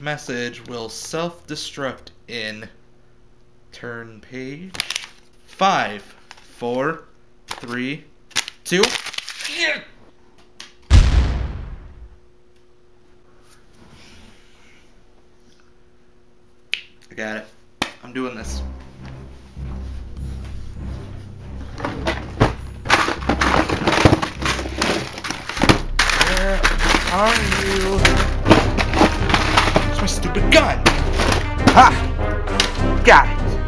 message will self-destruct in turn page five, four, three, two. I got it. I'm doing this. Where are you? My stupid gun. Ha! Got it.